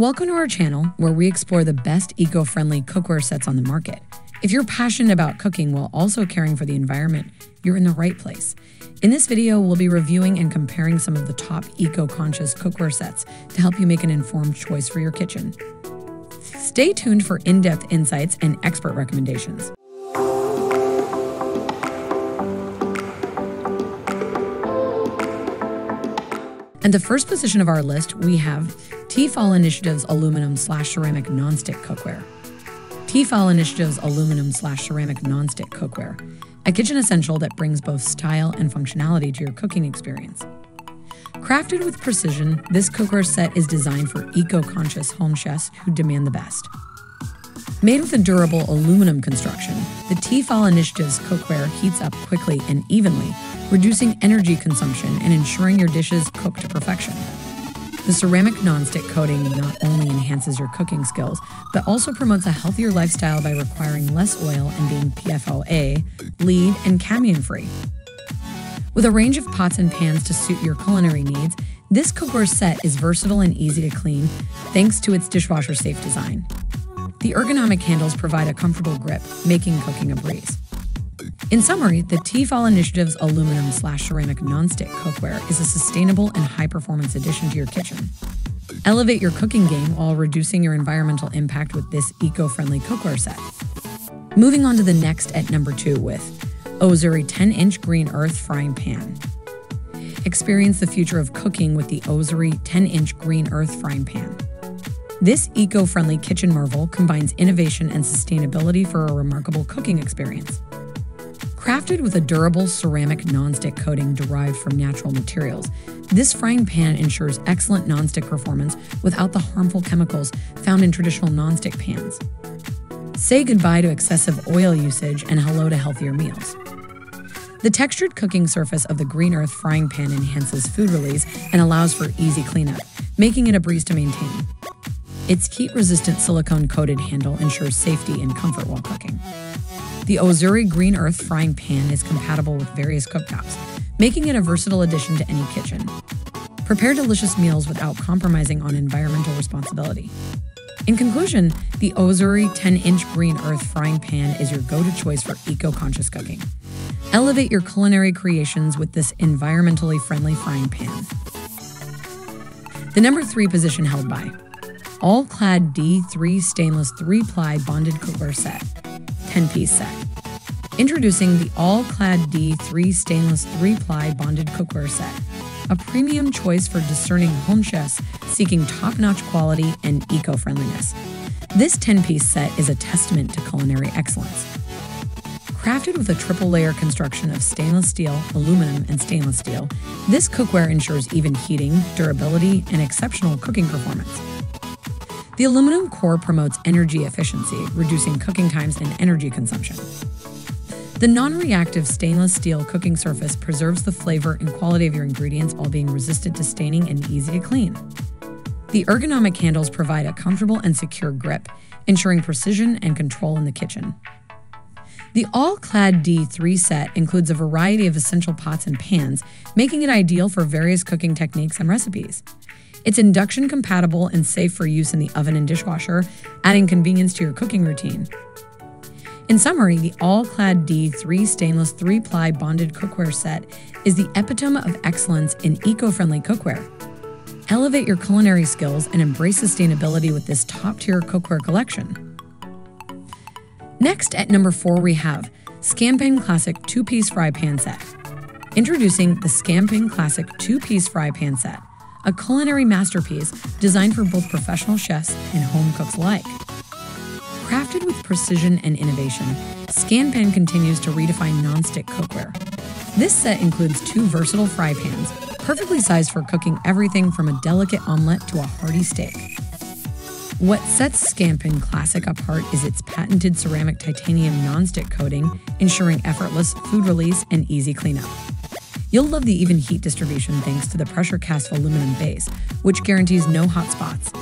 Welcome to our channel where we explore the best eco friendly cookware sets on the market. If you're passionate about cooking while also caring for the environment, you're in the right place. In this video, we'll be reviewing and comparing some of the top eco conscious cookware sets to help you make an informed choice for your kitchen. Stay tuned for in depth insights and expert recommendations. At the first position of our list, we have Tefal Initiative's aluminum slash ceramic nonstick cookware. Tefal Initiative's aluminum slash ceramic nonstick cookware, a kitchen essential that brings both style and functionality to your cooking experience. Crafted with precision, this cookware set is designed for eco conscious home chefs who demand the best. Made with a durable aluminum construction, the Tefal Initiative's cookware heats up quickly and evenly, reducing energy consumption and ensuring your dishes cook to perfection. The ceramic nonstick coating not only enhances your cooking skills, but also promotes a healthier lifestyle by requiring less oil and being PFOA, lead, and cadmium free. With a range of pots and pans to suit your culinary needs, this cookware set is versatile and easy to clean thanks to its dishwasher safe design. The ergonomic handles provide a comfortable grip, making cooking a breeze. In summary, the Tefal Initiative's aluminum slash ceramic nonstick cookware is a sustainable and high performance addition to your kitchen. Elevate your cooking game while reducing your environmental impact with this eco friendly cookware set. Moving on to the next at number two with Ozeri 10 inch green earth frying pan. Experience the future of cooking with the Ozeri 10 inch green earth frying pan. This eco friendly kitchen marvel combines innovation and sustainability for a remarkable cooking experience. Crafted with a durable ceramic nonstick coating derived from natural materials, this frying pan ensures excellent nonstick performance without the harmful chemicals found in traditional nonstick pans. Say goodbye to excessive oil usage and hello to healthier meals. The textured cooking surface of the Green Earth frying pan enhances food release and allows for easy cleanup, making it a breeze to maintain. Its heat resistant silicone coated handle ensures safety and comfort while cooking. The Ozeri Green Earth frying pan is compatible with various cooktops, making it a versatile addition to any kitchen. Prepare delicious meals without compromising on environmental responsibility. In conclusion, the Ozeri 10 inch Green Earth frying pan is your go to choice for eco conscious cooking. Elevate your culinary creations with this environmentally friendly frying pan. The number three position held by all clad D3 stainless 3 ply bonded cookware set, 10 piece set. Introducing the all clad D3 stainless 3 ply bonded cookware set, a premium choice for discerning home chefs seeking top notch quality and eco friendliness. This 10 piece set is a testament to culinary excellence. Crafted with a triple layer construction of stainless steel, aluminum, and stainless steel, this cookware ensures even heating, durability, and exceptional cooking performance. The aluminum core promotes energy efficiency, reducing cooking times and energy consumption. The non reactive stainless steel cooking surface preserves the flavor and quality of your ingredients while being resistant to staining and easy to clean. The ergonomic handles provide a comfortable and secure grip, ensuring precision and control in the kitchen. The All Clad D3 set includes a variety of essential pots and pans, making it ideal for various cooking techniques and recipes. It's induction compatible and safe for use in the oven and dishwasher, adding convenience to your cooking routine. In summary, the All Clad D3 stainless 3 ply bonded cookware set is the epitome of excellence in eco friendly cookware. Elevate your culinary skills and embrace sustainability with this top tier cookware collection. Next, at number 4, we have Scanpan Classic 2 piece fry pan set. Introducing the Scanpan Classic 2 piece fry pan set a culinary masterpiece designed for both professional chefs and home cooks alike. Crafted with precision and innovation, ScanPan continues to redefine nonstick cookware. This set includes two versatile fry pans, perfectly sized for cooking everything from a delicate omelette to a hearty steak. What sets Scanpan Classic apart is its patented ceramic titanium nonstick coating, ensuring effortless food release and easy cleanup. You'll love the even heat distribution thanks to the pressure cast aluminum base, which guarantees no hot spots.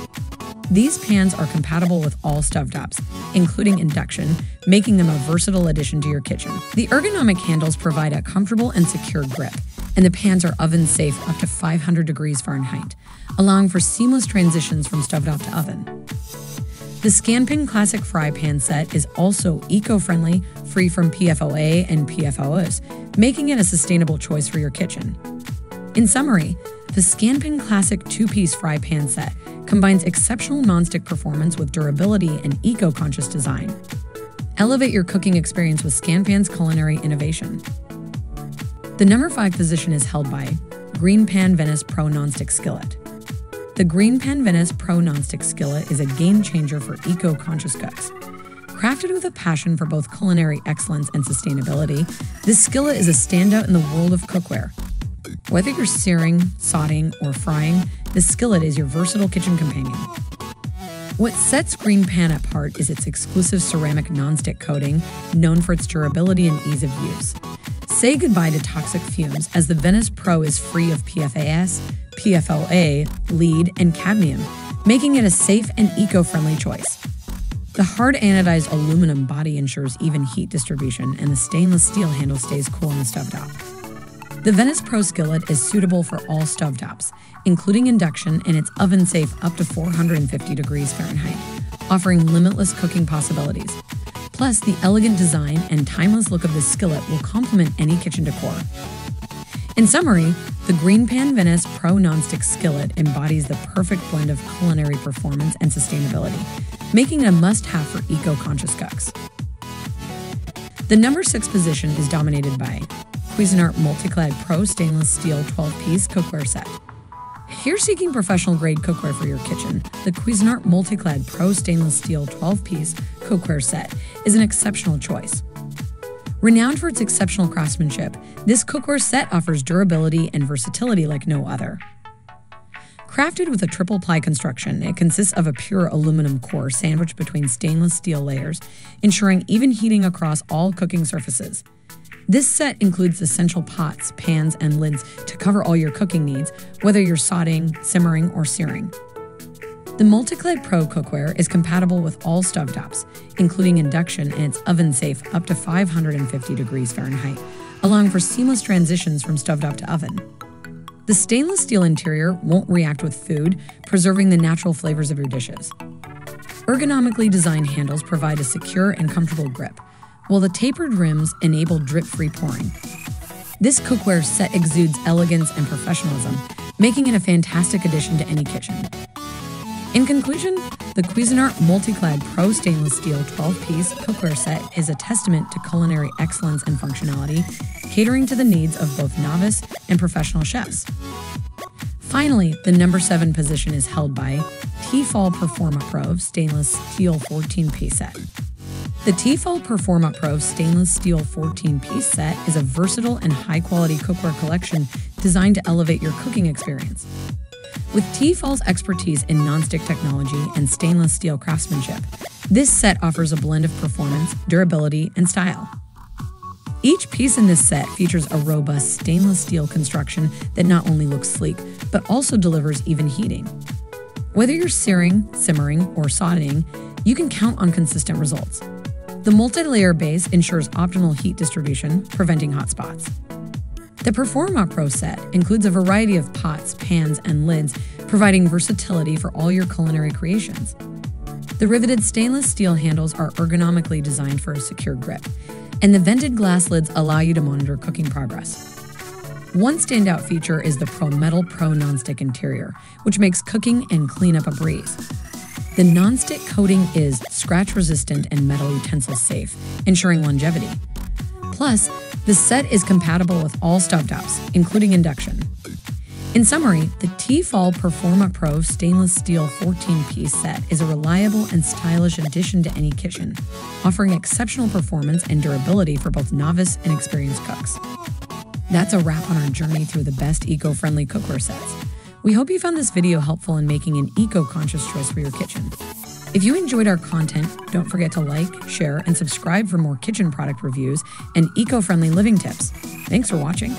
These pans are compatible with all stovetops, including induction, making them a versatile addition to your kitchen. The ergonomic handles provide a comfortable and secure grip, and the pans are oven safe up to 500 degrees Fahrenheit, allowing for seamless transitions from stovetop to oven. The Scanpan Classic Fry Pan set is also eco friendly, free from PFOA and PFOS, making it a sustainable choice for your kitchen. In summary, the Scanpan Classic two piece fry pan set combines exceptional nonstick performance with durability and eco conscious design. Elevate your cooking experience with Scanpan's culinary innovation. The number five position is held by Green Pan Venice Pro Nonstick Skillet. The Green Pan Venice Pro Nonstick Skillet is a game changer for eco conscious cooks. Crafted with a passion for both culinary excellence and sustainability, this skillet is a standout in the world of cookware. Whether you're searing, sauteing, or frying, the skillet is your versatile kitchen companion. What sets Green Pan apart is its exclusive ceramic nonstick coating, known for its durability and ease of use. Say goodbye to toxic fumes as the Venice Pro is free of PFAS, PFOA, lead, and cadmium, making it a safe and eco friendly choice. The hard anodized aluminum body ensures even heat distribution, and the stainless steel handle stays cool in the stovetop. The Venice Pro skillet is suitable for all stovetops, including induction, and it's oven safe up to 450 degrees Fahrenheit, offering limitless cooking possibilities. Plus, the elegant design and timeless look of this skillet will complement any kitchen decor. In summary, the Green Pan Venice Pro Nonstick Skillet embodies the perfect blend of culinary performance and sustainability, making it a must have for eco conscious cooks. The number six position is dominated by Cuisinart Multiclad Pro Stainless Steel 12 piece cookware set. If you're seeking professional grade cookware for your kitchen, the Cuisinart Multiclad Pro Stainless Steel 12 piece cookware set is an exceptional choice. Renowned for its exceptional craftsmanship, this cookware set offers durability and versatility like no other. Crafted with a triple ply construction, it consists of a pure aluminum core sandwiched between stainless steel layers, ensuring even heating across all cooking surfaces. This set includes essential pots, pans, and lids to cover all your cooking needs, whether you're sauteing, simmering, or searing. The Multiclad Pro cookware is compatible with all stovetops, including induction, and it's oven safe up to 550 degrees Fahrenheit, allowing for seamless transitions from stovetop to oven. The stainless steel interior won't react with food, preserving the natural flavors of your dishes. Ergonomically designed handles provide a secure and comfortable grip, while the tapered rims enable drip free pouring. This cookware set exudes elegance and professionalism, making it a fantastic addition to any kitchen. In conclusion, the Cuisinart Multiclad Pro Stainless Steel 12 piece cookware set is a testament to culinary excellence and functionality, catering to the needs of both novice and professional chefs. Finally, the number seven position is held by Tefal Performa Pro Stainless Steel 14 piece set. The Tefal Performa Pro stainless steel 14 piece set is a versatile and high quality cookware collection designed to elevate your cooking experience. With Tefal's expertise in nonstick technology and stainless steel craftsmanship, this set offers a blend of performance, durability, and style. Each piece in this set features a robust stainless steel construction that not only looks sleek, but also delivers even heating. Whether you're searing, simmering, or sauteing, you can count on consistent results. The multi-layer base ensures optimal heat distribution, preventing hot spots. The Performa Pro set includes a variety of pots, pans, and lids, providing versatility for all your culinary creations. The riveted stainless steel handles are ergonomically designed for a secure grip, and the vented glass lids allow you to monitor cooking progress. One standout feature is the Pro Metal Pro Nonstick interior, which makes cooking and cleanup a breeze. The nonstick coating is scratch resistant and metal utensil safe, ensuring longevity. Plus, the set is compatible with all stovetops, including induction. In summary, the Tefal Performa Pro stainless steel 14 piece set is a reliable and stylish addition to any kitchen, offering exceptional performance and durability for both novice and experienced cooks. That's a wrap on our journey through the best eco friendly cookware sets. We hope you found this video helpful in making an eco conscious choice for your kitchen. If you enjoyed our content, don't forget to like, share, and subscribe for more kitchen product reviews and eco friendly living tips. Thanks for watching.